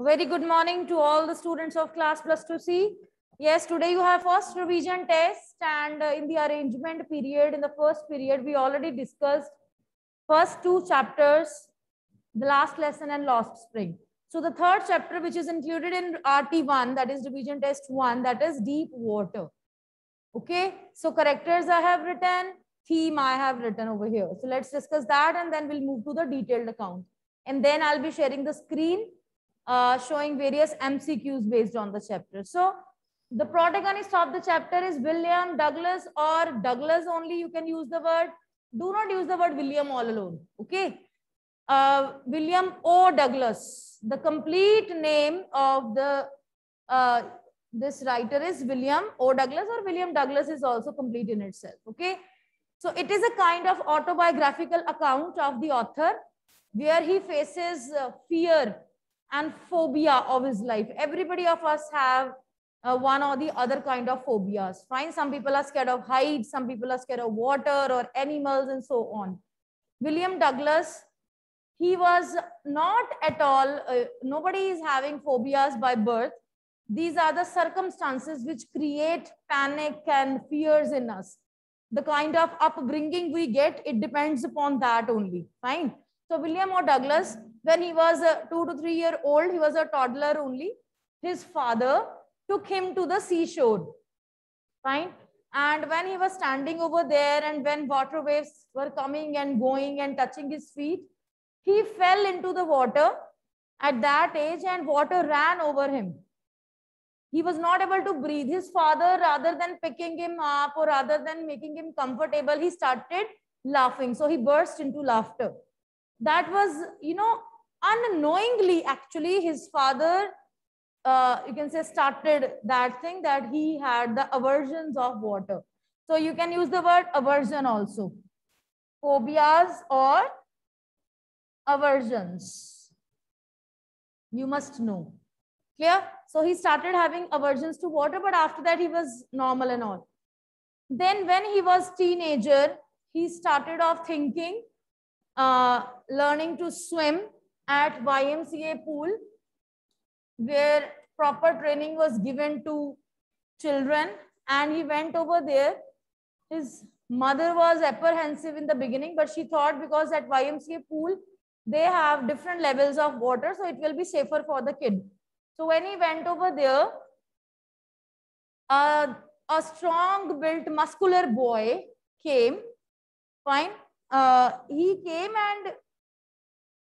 Very good morning to all the students of class plus 2C. Yes, today you have first revision test and uh, in the arrangement period, in the first period, we already discussed first two chapters, the last lesson and lost spring. So the third chapter, which is included in RT1, that is revision test one, that is deep water. Okay, so characters I have written, theme I have written over here. So let's discuss that and then we'll move to the detailed account. And then I'll be sharing the screen uh, showing various MCQs based on the chapter. So the protagonist of the chapter is William Douglas or Douglas only. You can use the word. Do not use the word William all alone. Okay. Uh, William O. Douglas. The complete name of the uh, this writer is William O. Douglas or William Douglas is also complete in itself. Okay. So it is a kind of autobiographical account of the author where he faces uh, fear and phobia of his life. Everybody of us have uh, one or the other kind of phobias. Fine, some people are scared of heights, some people are scared of water or animals and so on. William Douglas, he was not at all, uh, nobody is having phobias by birth. These are the circumstances which create panic and fears in us. The kind of upbringing we get, it depends upon that only. Fine. So William O. Douglas, when he was two to three year old, he was a toddler only. His father took him to the seashore. Fine. And when he was standing over there and when water waves were coming and going and touching his feet, he fell into the water at that age and water ran over him. He was not able to breathe. His father, rather than picking him up or rather than making him comfortable, he started laughing. So he burst into laughter. That was, you know, unknowingly actually his father uh, you can say started that thing that he had the aversions of water. So you can use the word aversion also. Phobias or aversions. You must know. Clear? So he started having aversions to water but after that he was normal and all. Then when he was teenager he started off thinking uh, learning to swim at YMCA pool where proper training was given to children and he went over there. His mother was apprehensive in the beginning, but she thought because at YMCA pool, they have different levels of water, so it will be safer for the kid. So when he went over there, uh, a strong built muscular boy came, fine. Uh, he came and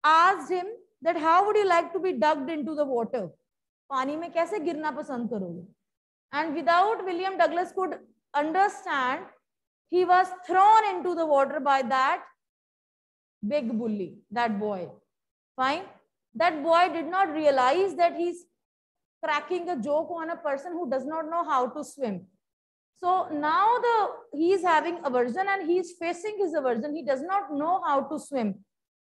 asked him that how would you like to be dug into the water? पानी में कैसे गिरना पसंद करोगे? And without William Douglas could understand, he was thrown into the water by that big bully, that boy. Fine. That boy did not realize that he's cracking a joke on a person who does not know how to swim. So now the he is having aversion and he is facing his aversion. He does not know how to swim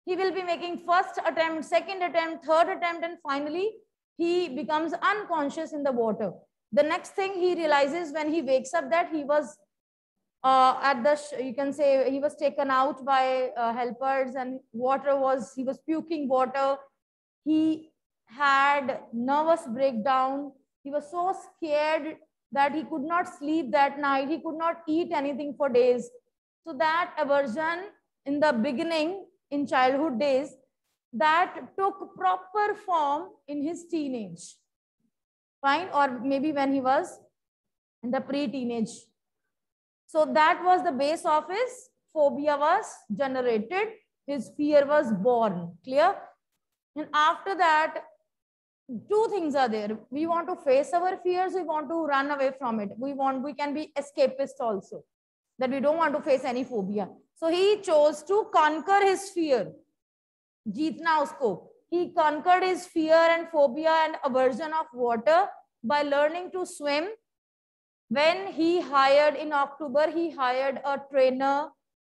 he will be making first attempt, second attempt, third attempt, and finally he becomes unconscious in the water. The next thing he realizes when he wakes up that he was uh, at the, you can say he was taken out by uh, helpers and water was, he was puking water. He had nervous breakdown. He was so scared that he could not sleep that night. He could not eat anything for days. So that aversion in the beginning in childhood days that took proper form in his teenage. Fine, or maybe when he was in the pre-teenage. So that was the base of his phobia was generated. His fear was born. Clear? And after that, two things are there. We want to face our fears. We want to run away from it. We want, we can be escapist also. That we don't want to face any phobia. So he chose to conquer his fear. Jeetna usko. He conquered his fear and phobia and aversion of water by learning to swim. When he hired in October, he hired a trainer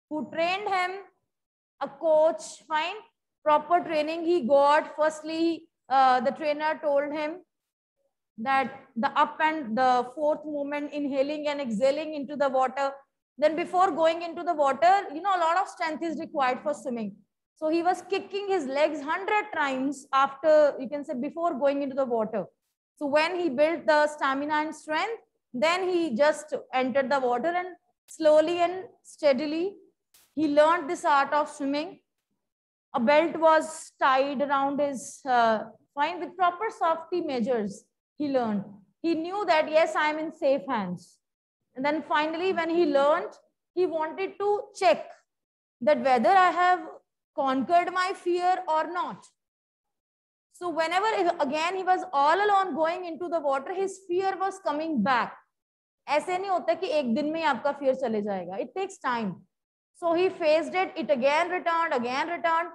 who trained him, a coach, fine, proper training he got. Firstly, uh, the trainer told him that the up and the forth movement, inhaling and exhaling into the water then before going into the water, you know, a lot of strength is required for swimming. So he was kicking his legs 100 times after, you can say, before going into the water. So when he built the stamina and strength, then he just entered the water and slowly and steadily, he learned this art of swimming. A belt was tied around his uh, fine with proper safety measures. He learned. He knew that, yes, I'm in safe hands. And then finally, when he learned, he wanted to check that whether I have conquered my fear or not. So whenever again he was all alone going into the water, his fear was coming back. ऐसे नहीं होता कि एक दिन में आपका fear चले जाएगा. It takes time. So he faced it. It again returned, again returned.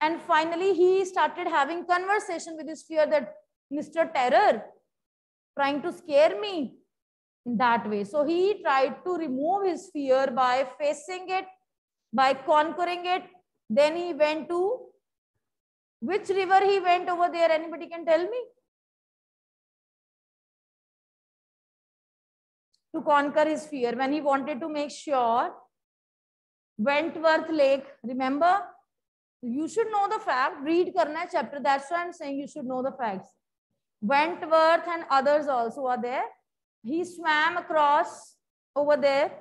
And finally he started having conversation with his fear that Mr. Terror trying to scare me in that way. So he tried to remove his fear by facing it, by conquering it. Then he went to which river he went over there? Anybody can tell me? To conquer his fear when he wanted to make sure Wentworth Lake, remember? You should know the fact. Read karna chapter. That's why I'm saying you should know the facts. Wentworth and others also are there he swam across over there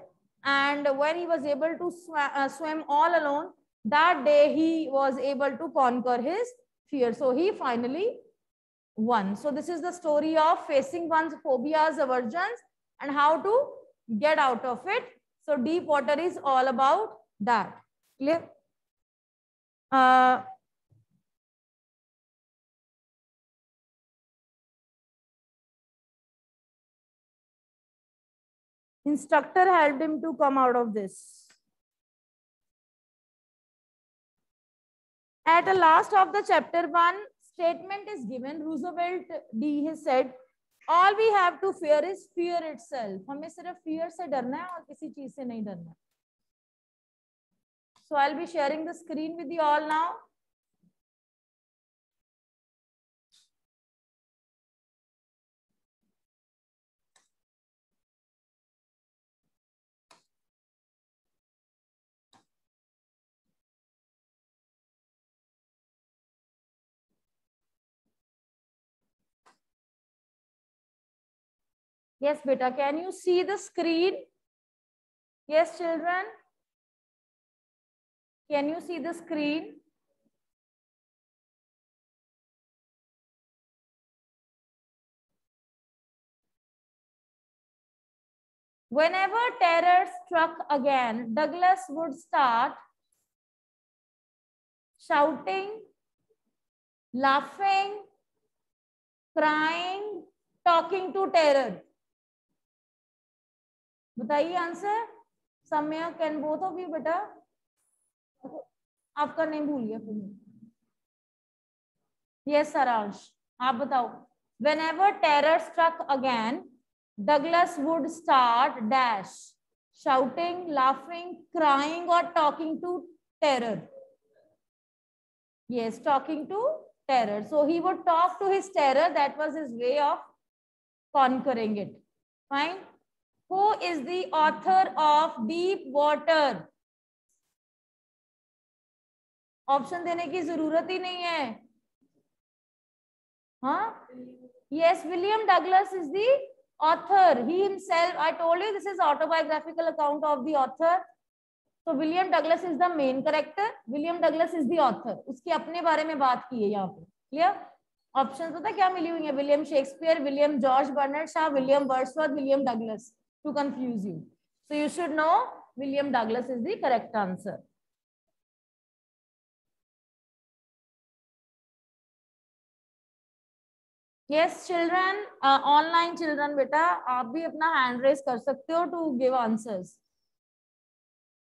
and when he was able to sw uh, swim all alone that day he was able to conquer his fear. So he finally won. So this is the story of facing one's phobias aversions and how to get out of it. So deep water is all about that. Clear? Uh, Instructor helped him to come out of this. At the last of the chapter one, statement is given. Roosevelt D has said, all we have to fear is fear itself. हमें सिर्फ fear से डरना है और किसी चीज से नहीं डरना. So I'll be sharing the screen with you all now. Yes, beta, can you see the screen? Yes, children? Can you see the screen? Whenever terror struck again, Douglas would start shouting, laughing, crying, talking to terror. बताइए answer समय can both of you बेटा? आपका नहीं भूलिए फिर yes Saransh आप बताओ। Whenever terror struck again Douglas would start dash shouting laughing crying और talking to terror yes talking to terror so he would talk to his terror that was his way of conquering it fine who is the author of deep water? Option देने की ज़रूरत ही नहीं है। हाँ? Yes William Douglas is the author he himself I told you this is autobiographical account of the author तो William Douglas is the main character William Douglas is the author उसके अपने बारे में बात की है यहाँ पे। क्लियर ऑप्शन पता क्या मिली हुई है? William Shakespeare William George Bernard Shaw William Wordsworth William Douglas to confuse you. So you should know William Douglas is the correct answer. Yes, children, uh, online children, beta, आप भी अपना hand raise कर सकते हो to give answers.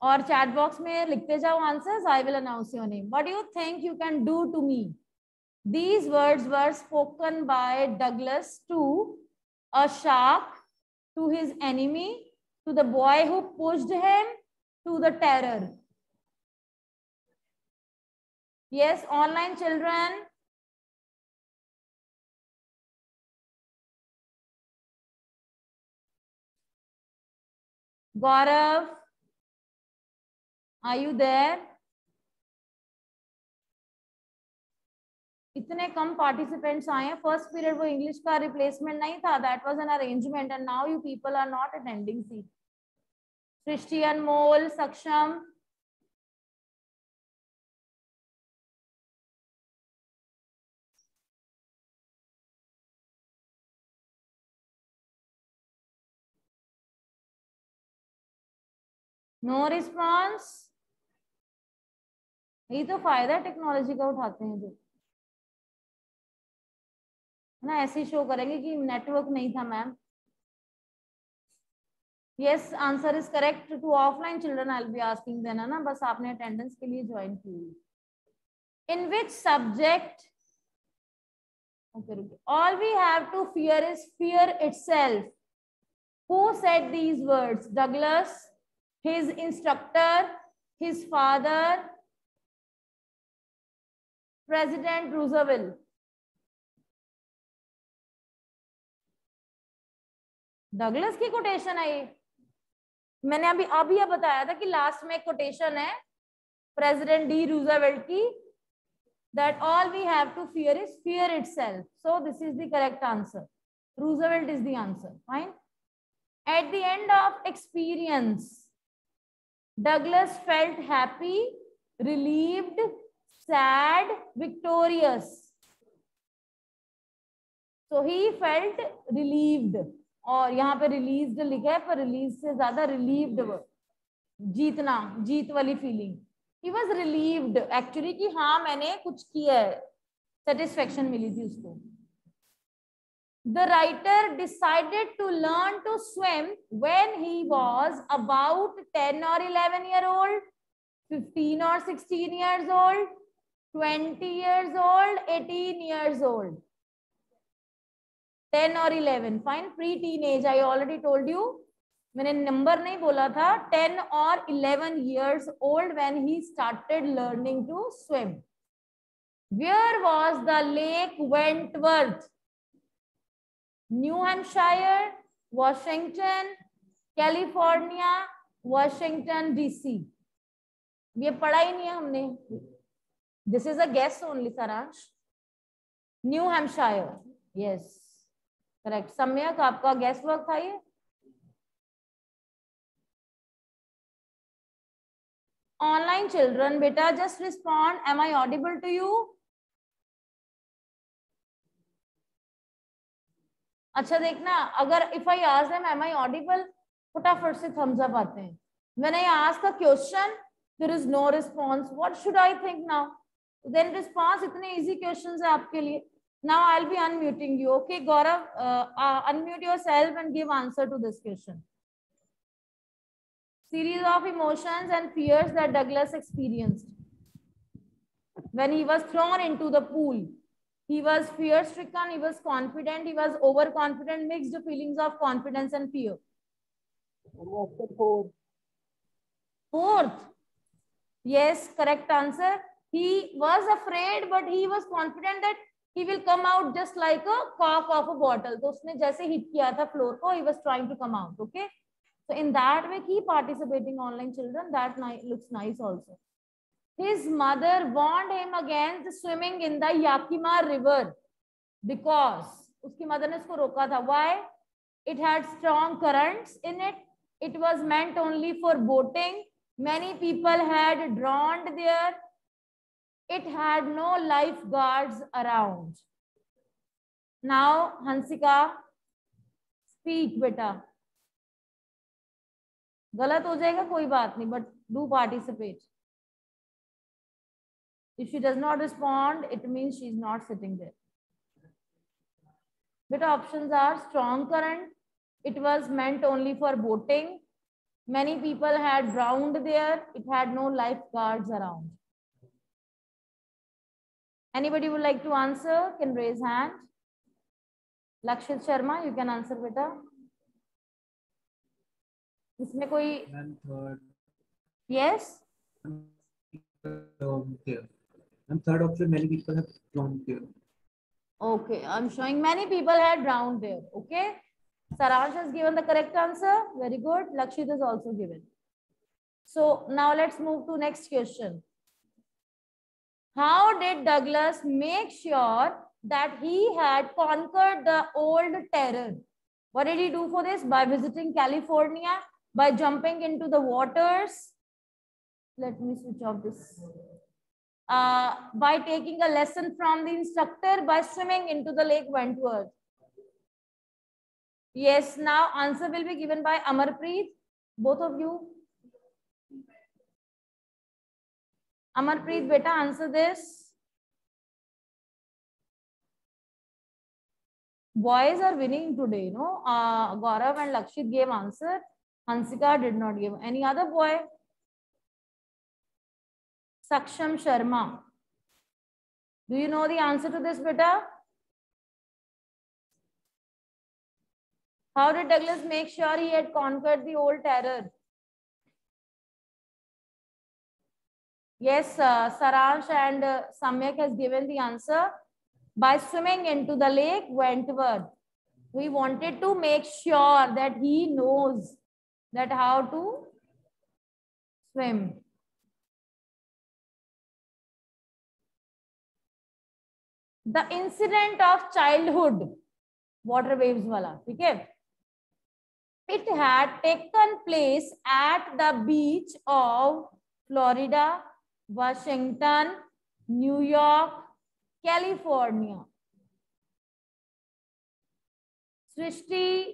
और chat box में लिखते जाओ answers. I will announce your name. What do you think you can do to me? These words were spoken by Douglas to a shark to his enemy, to the boy who pushed him, to the terror. Yes, online children. Gaurav, are you there? इतने कम participants आए हैं। First period वो English का replacement नहीं था। That was an arrangement and now you people are not attending see Srishti Anmol Saksham no response यही तो फ़ायदा टेक्नोलॉजी का उठाते हैं जो। है ना, ऐसे शो करेंगे कि नेटवर्क नहीं था ma'am yes answer is correct to offline children I be asking देना ना? बस आपने अटेंडेंस के लिए ज्वाइन की हुई in which subject all we have to fear is fear itself who set these words Douglas his instructor his father president Roosevelt Douglas की quotation है ये मैंने अभी अभी यह बताया था कि लास्ट में कोटेशन है प्रेसिडेंट डी रूजावेल्ट की that all we have to fear is fear it so this is the correct answer Roosevelt is the answer fine at the end of experience Douglas felt happy relieved sad victorious so, he felt relieved. और यहाँ पे release लिखा है, पर release से ज़्यादा relieved जीतना, जीत वाली feeling he was relieved actually कि हाँ मैंने कुछ किया है सेटिस्फेक्शन मिली थी उसको. The writer decided to learn to swim when he was about ten और इलेवन ईयर ओल्ड फिफ्टीन और sixteen years old twenty years old eighteen years old ten और eleven fine pre teen age I already told you मैंने number नहीं बोला था. Ten और eleven years old when he started learning to swim where was the lake Wentworth New Hampshire Washington California Washington DC ये पढ़ा ही नहीं है हमने. This is a guess only Saransh New Hampshire yes. Correct Samyak आपका guess work था ये? Online children बेटा just respond am I audible to you अच्छा देखना, अगर इफ़ आई आज देम एम आई ऑडिबल फटाफट से थम्स अप आते हैं। मैंने I ask a question there is no response what should I think now then response इतने इजी क्वेश्चंस है आपके लिए। Now I'll be unmuting you. Okay, Gaurav, uh, uh, unmute yourself and give answer to this question. Series of emotions and fears that Douglas experienced. When he was thrown into the pool, he was fear stricken, he was confident, he was overconfident, mixed feelings of confidence and fear. Fourth. Fourth. Yes, correct answer. He was afraid, but he was confident that he will come out just like a cork of a bottle तो उसने जैसे hit किया था floor को he was trying to come out okay so in that way keep participating online children that looks nice also his mother warned him against swimming in the Yakima river because उसकी mother ने उसको रोका था why it had strong currents in it it was meant only for boating many people had drowned there it had no lifeguards around. Now, Hansika, speak beta. गलत हो जाएगा कोई बात नहीं but do participate if she does not respond it means she is not sitting there beta options are strong current it was meant only for boating many people had drowned there it had no lifeguards around Anybody would like to answer can raise hand. Lakshit Sharma, you can answer beta. इसमें कोई yes and third option many people have drowned there okay i'm showing many people had drowned there okay saransh has given the correct answer very good lakshit is also given so now let's move to next question How did Douglas make sure that he had conquered the old terror? What did he do for this? By visiting California, by jumping into the waters. Let me switch off this. Uh, by taking a lesson from the instructor, by swimming into the Lake Wentworth. Yes, now answer will be given by Amarpreet. Both of you. Amarpreet, beta, answer this. Boys are winning today, no? Uh, Gaurav and Lakshit gave answer. Hansika did not give. Any other boy? Saksham Sharma. Do you know the answer to this, beta? How did Douglas make sure he had conquered the old terror? Yes, uh, Saransh and uh, Samyak has given the answer. By swimming into the lake Wentworth. We wanted to make sure that he knows that how to swim. The incident of childhood, water waves wala, okay? It had taken place at the beach of Florida, Washington, New York California. Srishti,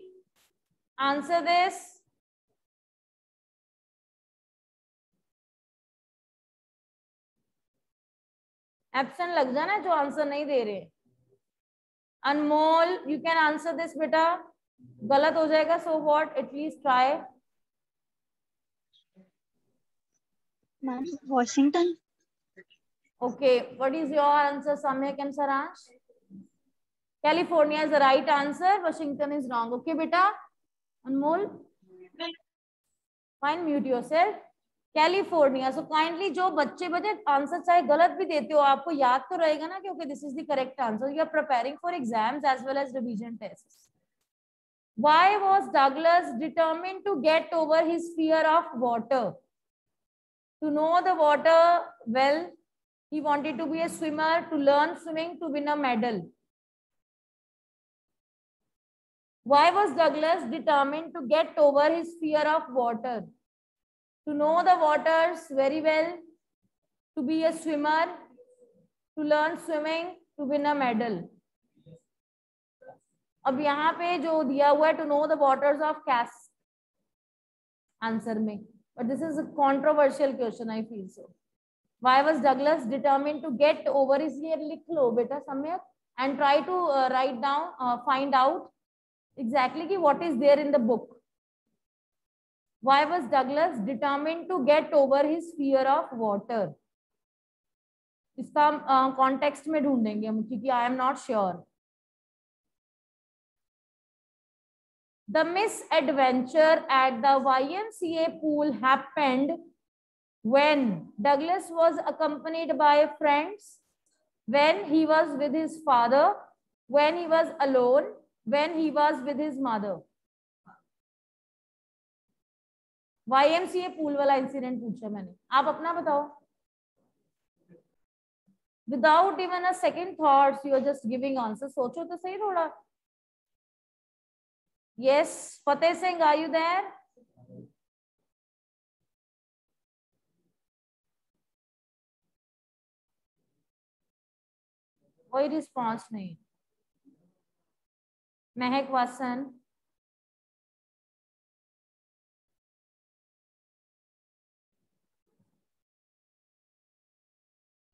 answer this. Absent लग जाना जो answer नहीं दे रहे Anmol you can answer this बेटा गलत हो जाएगा so what at least try Washington okay what is your answer Samyak and Saransh California is the right answer Washington is wrong okay बेटा Anmol fine mute yourself California so kindly जो बच्चे बच्चे answer चाहे गलत भी देते हो, आपको याद तो रहेगा ना कि this is the correct answer you are preparing for exams as well as revision test why was douglas determined to get over his fear of water? To know the water well, he wanted to be a swimmer, to learn swimming, to win a medal. Why was Douglas determined to get over his fear of water? To know the waters very well, to be a swimmer, to learn swimming, to win a medal. अब यहाँ पे जो दिया हुआ है to know the waters of case answer में but this is controversial question I feel so why was douglas determined to get over his ये लिख लो बेटा सम्यक and try to uh, write down uh, find out exactly ki what is there in the book why was douglas determined to get over his fear of water context uh, में ढूंढेंगे हम क्योंकि I am not sure The misadventure at the YMCA pool happened when Douglas was accompanied by friends, when he was with his father, when he was alone, when he was with his mother. YMCA pool वाला incident पूछा मैंने आप अपना बताओ without even a second thoughts you are just giving answer सोचो तो सही थोड़ा Yes, Fateh Singh, are you there? कोई रिस्पॉन्स नहीं महक Vasan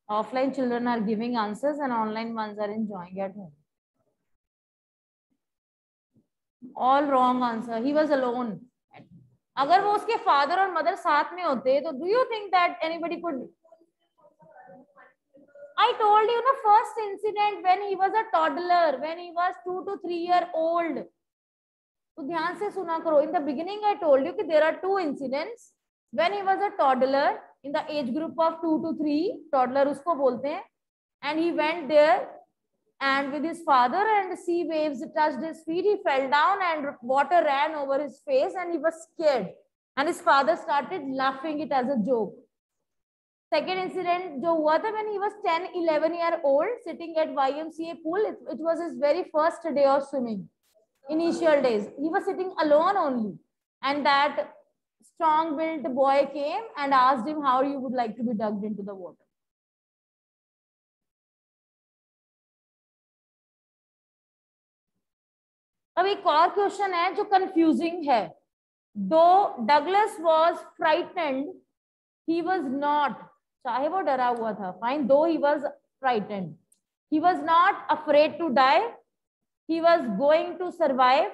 offline children are giving answers and online ones are enjoying at home all wrong answer he was alone अगर वो उसके father और मदर साथ में होते तो do you think that anybody could I told you the first incident when he was a toddler, when he was two to three year old. तो ध्यान से सुना करो in the beginning I told you कि there are two incidents when he was a toddler in the age group of two to three toddler उसको बोलते हैं and he went there and with his father and the sea waves touched his feet. He fell down and water ran over his face and he was scared. And his father started laughing it as a joke. Second incident jo Water, when he was 10 11 year old sitting at ymca pool it, it was his very first day of swimming. Initial days. He was sitting alone only. And that strong built boy came and asked him how you would like to be dunked into the water. अब एक और question है जो confusing है। Though Douglas was frightened he was not चाहे वो डरा हुआ था fine though he was frightened he was not afraid to die he was going to survive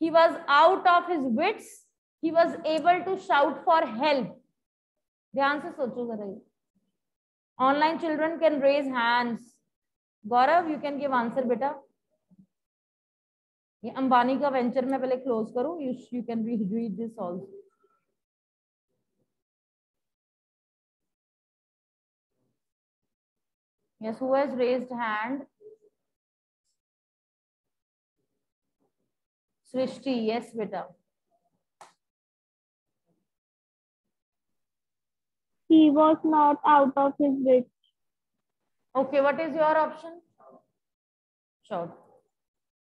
he was out of his wits he was able to shout for help ध्यान से सोचो जरा online children can raise hands Gaurav you can give answer बेटा। ये अंबानी का venture में पहले close करूँ you you can read this also yes who has raised hand srishti yes beta he was not out of his wits okay what is your option short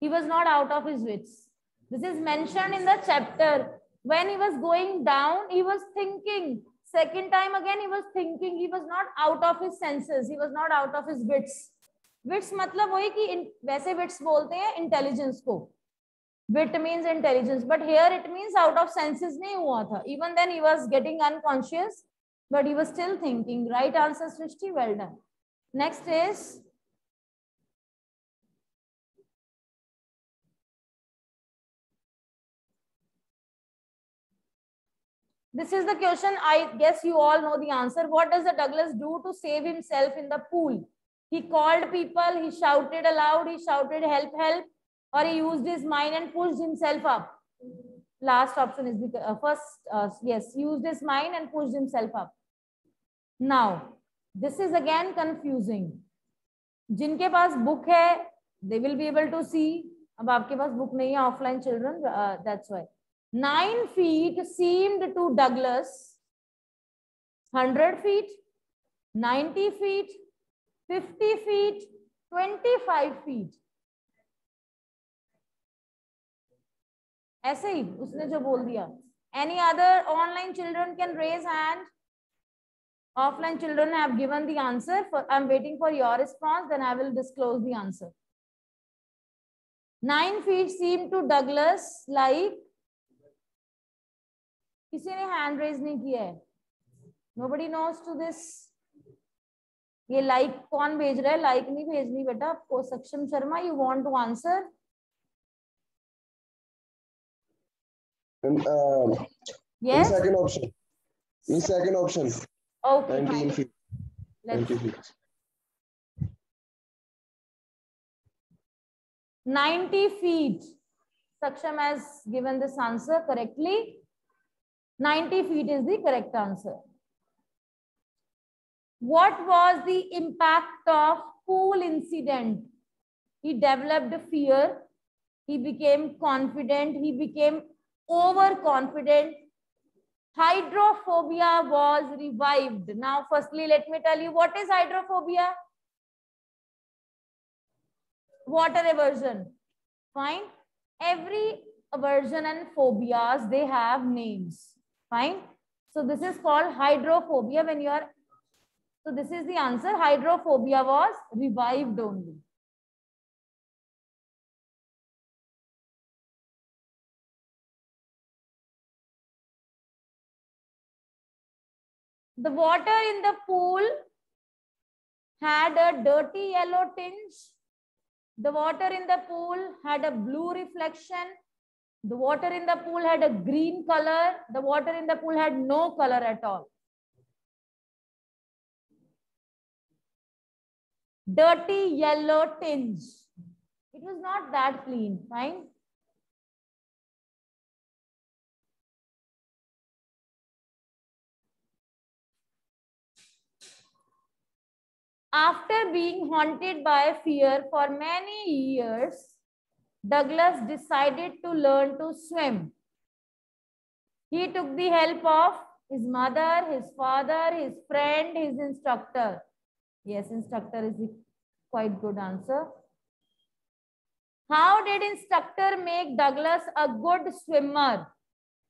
he was not out of his wits. This is mentioned in the chapter. When he was going down, he was thinking. Second time again, he was thinking. He was not out of his senses. He was not out of his wits. Wits मतलब वही कि वैसे wits बोलते हैं intelligence को. Wit means intelligence, but here it means out of senses नहीं हुआ था. Even then he was getting unconscious, but he was still thinking. Right answer, Srishti. Well done. Next is This is the question. I guess you all know the answer. What does the Douglas do to save himself in the pool? He called people, he shouted aloud, he shouted, help, help, or he used his mind and pushed himself up. Last option is the uh, first, uh, yes, used his mind and pushed himself up. Now, this is again confusing. जिनके पास book They will be able to see. अब आपके पास book offline children offline That's why. 9 feet seemed to Douglas. 100 feet, 90 feet, 50 feet, 25 feet. ऐसे ही उसने जो बोल दिया। Any other online children can raise hand? Offline children have given the answer for i'm waiting for your response then i will disclose the answer. Nine feet seemed to douglas like किसी ने hand raise नहीं किया है। Nobody knows to this ये like कौन भेज रहा है? लाइक नहीं भेजनी बेटा। आपको Saksham Sharma you want to answer Saksham has given this answer correctly 90 feet is the correct answer. What was the impact of pool incident? He developed fear. He became confident. He became overconfident. Hydrophobia was revived. Now, firstly, let me tell you what is hydrophobia? Water aversion. Fine. Every aversion and phobias, they have names. Fine. So this is called hydrophobia when you are, so this is the answer. Hydrophobia was revived only. The water in the pool had a dirty yellow tinge. The water in the pool had a blue reflection the water in the pool had a green color. The water in the pool had no color at all. Dirty yellow tinge. It was not that clean, fine. After being haunted by fear for many years, Douglas decided to learn to swim. He took the help of his mother, his father, his friend, his instructor. Yes, instructor is a quite good answer. How did instructor make Douglas a good swimmer?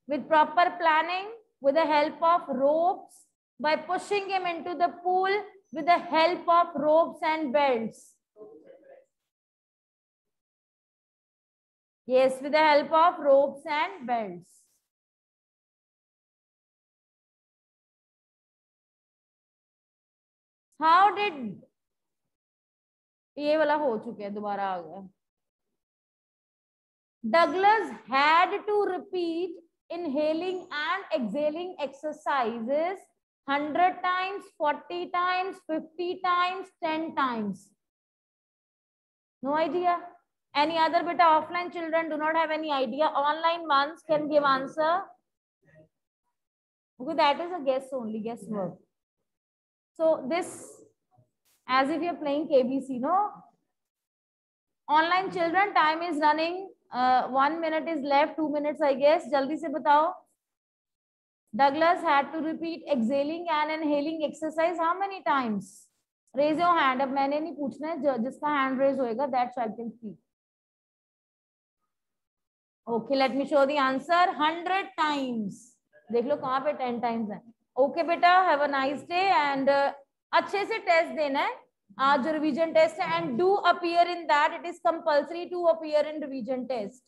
With proper planning, with the help of ropes, by pushing him into the pool with the help of ropes and belts. Yes, with the help of ropes and belts. How did ये वाला हो चुके हैं दोबारा आ गया। Douglas had to repeat inhaling and exhaling exercises hundred times forty times fifty times ten times no idea Any other bit of offline children do not have any idea. Online ones can give answer. Okay, that is a guess only, guesswork. So this, as if you're playing KBC, no? Online children, time is running. Uh, one minute is left, two minutes, I guess. Jaldi se batao. Douglas had to repeat exhaling and inhaling exercise how many times? Raise your hand. अब मैंने नहीं पूछना है जिसका hand raise होएगा that child can speak. Okay let me show the answer hundred times देख लो कहाँ पे टेन टाइम्स है। ओके बेटा have a nice day and अच्छे से टेस्ट देना है। आज रिवीजन टेस्ट है and do appear in that it is compulsory to appear in revision test